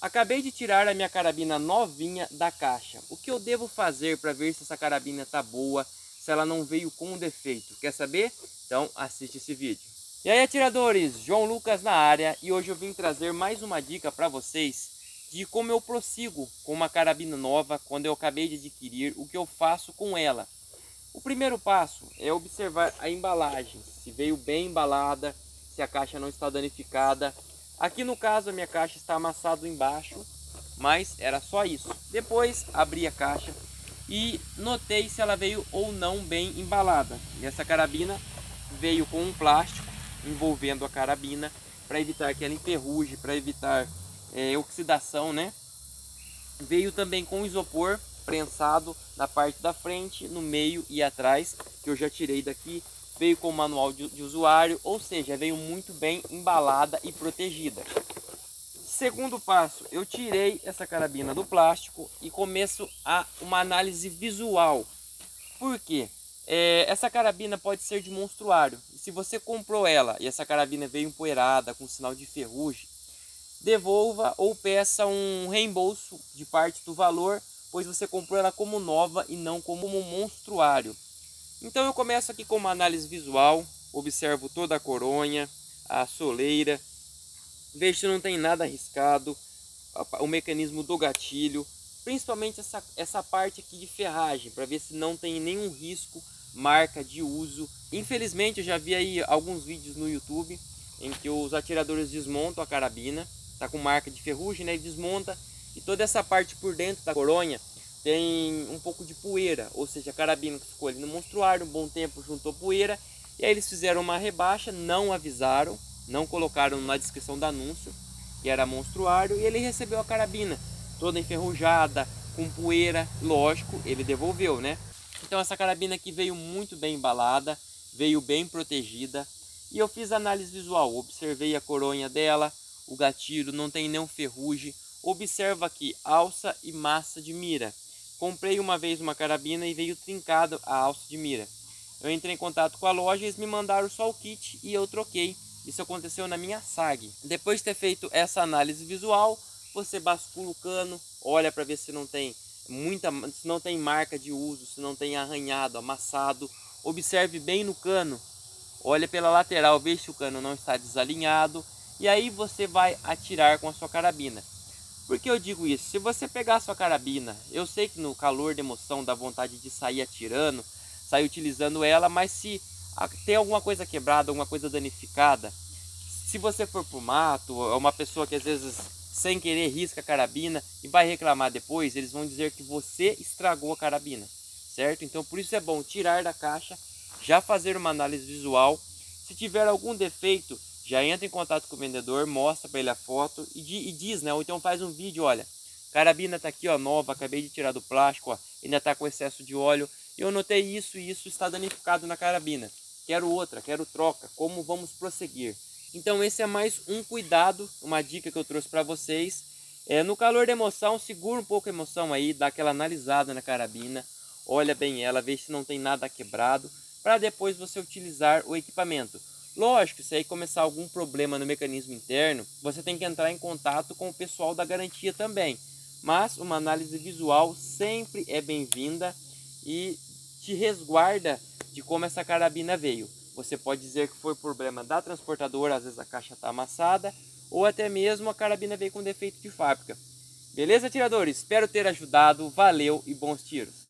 Acabei de tirar a minha carabina novinha da caixa. O que eu devo fazer para ver se essa carabina está boa, se ela não veio com defeito? Quer saber? Então assiste esse vídeo. E aí atiradores, João Lucas na área e hoje eu vim trazer mais uma dica para vocês de como eu prossigo com uma carabina nova quando eu acabei de adquirir, o que eu faço com ela. O primeiro passo é observar a embalagem, se veio bem embalada, se a caixa não está danificada. Aqui no caso a minha caixa está amassado embaixo, mas era só isso. Depois abri a caixa e notei se ela veio ou não bem embalada. E essa carabina veio com um plástico envolvendo a carabina para evitar que ela enferruje, para evitar é, oxidação, né? Veio também com isopor prensado na parte da frente, no meio e atrás, que eu já tirei daqui. Veio com manual de, de usuário, ou seja, veio muito bem embalada e protegida. Segundo passo, eu tirei essa carabina do plástico e começo a uma análise visual. Por quê? É, essa carabina pode ser de monstruário. Se você comprou ela e essa carabina veio empoeirada, com sinal de ferrugem, devolva ou peça um reembolso de parte do valor, pois você comprou ela como nova e não como um monstruário. Então eu começo aqui com uma análise visual, observo toda a coronha, a soleira, vejo se não tem nada arriscado, o mecanismo do gatilho, principalmente essa, essa parte aqui de ferragem, para ver se não tem nenhum risco, marca de uso. Infelizmente eu já vi aí alguns vídeos no YouTube em que os atiradores desmontam a carabina tá com marca de ferrugem, né? Ele desmonta e toda essa parte por dentro da coronha tem um pouco de poeira, ou seja, a carabina que ficou ali no monstruário, um bom tempo juntou poeira, e aí eles fizeram uma rebaixa, não avisaram, não colocaram na descrição do anúncio que era monstruário, e ele recebeu a carabina toda enferrujada, com poeira, lógico, ele devolveu, né? Então essa carabina aqui veio muito bem embalada, veio bem protegida, e eu fiz análise visual, observei a coronha dela, o gatilho, não tem nenhum ferrugem. Observa aqui, alça e massa de mira. Comprei uma vez uma carabina e veio trincado a alça de mira. Eu entrei em contato com a loja, eles me mandaram só o kit e eu troquei. Isso aconteceu na minha SAG. Depois de ter feito essa análise visual, você bascula o cano, olha para ver se não tem muita, se não tem marca de uso, se não tem arranhado, amassado. Observe bem no cano, olha pela lateral, veja se o cano não está desalinhado e aí você vai atirar com a sua carabina. Por que eu digo isso? Se você pegar sua carabina, eu sei que no calor de emoção dá vontade de sair atirando, sair utilizando ela, mas se tem alguma coisa quebrada, alguma coisa danificada, se você for pro mato, é uma pessoa que às vezes sem querer risca a carabina e vai reclamar depois, eles vão dizer que você estragou a carabina, certo? Então por isso é bom tirar da caixa, já fazer uma análise visual. Se tiver algum defeito, já entra em contato com o vendedor, mostra para ele a foto e, e, diz, né? Ou então faz um vídeo, olha, carabina tá aqui, ó, nova, acabei de tirar do plástico, ó, ainda tá com excesso de óleo. Eu notei isso e isso está danificado na carabina. Quero outra, quero troca. Como vamos prosseguir? Então esse é mais um cuidado, uma dica que eu trouxe para vocês. É, no calor da emoção, segura um pouco a emoção aí, dá aquela analisada na carabina, olha bem ela, vê se não tem nada quebrado, para depois você utilizar o equipamento. Lógico, se aí começar algum problema no mecanismo interno, você tem que entrar em contato com o pessoal da garantia também. Mas uma análise visual sempre é bem-vinda e te resguarda de como essa carabina veio. Você pode dizer que foi problema da transportadora, às vezes a caixa está amassada, ou até mesmo a carabina veio com defeito de fábrica. Beleza, tiradores? Espero ter ajudado. Valeu e bons tiros!